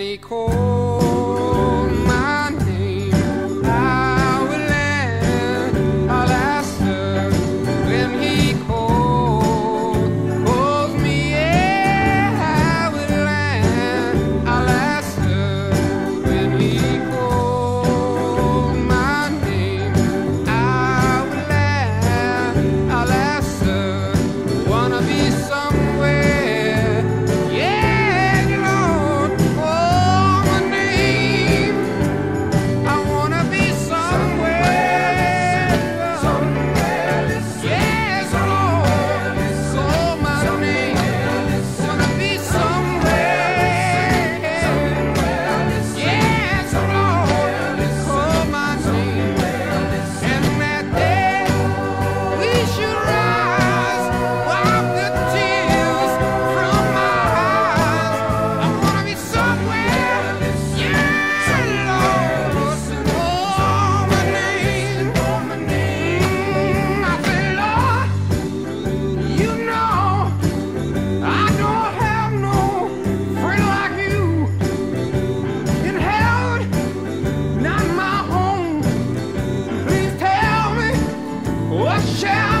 any cold. some shall